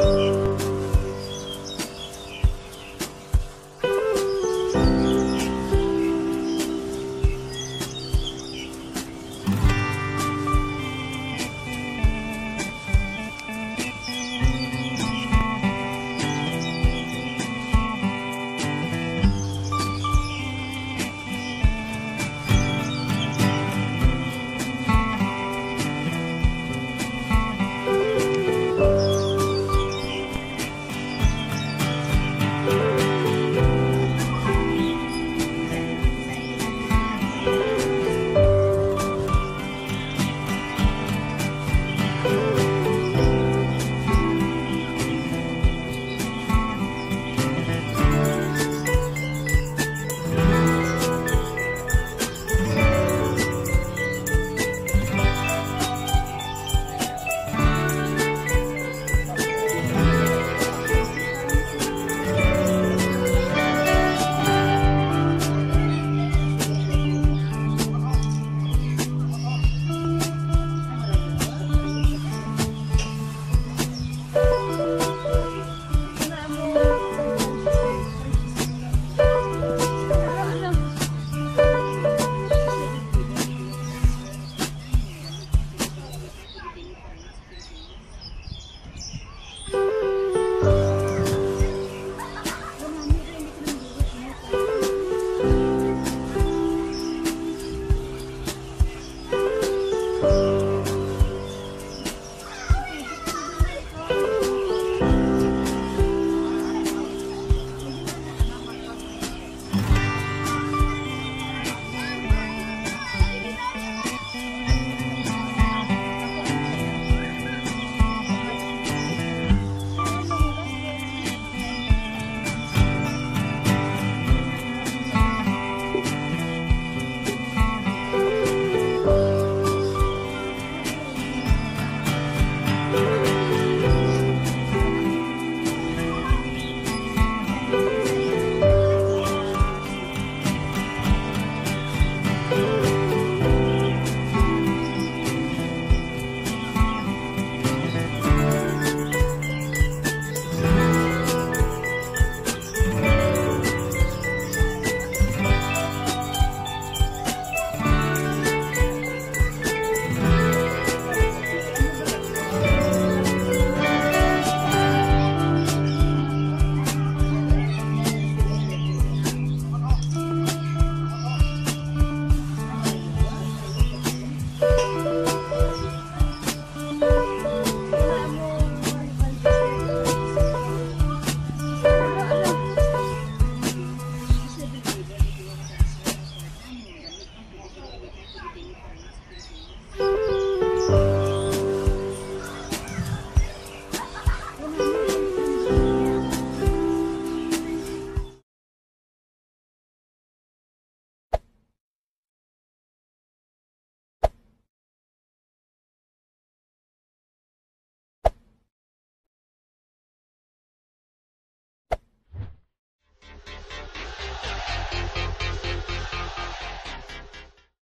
oh you.